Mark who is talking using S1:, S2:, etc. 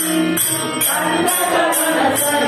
S1: I'm not gonna let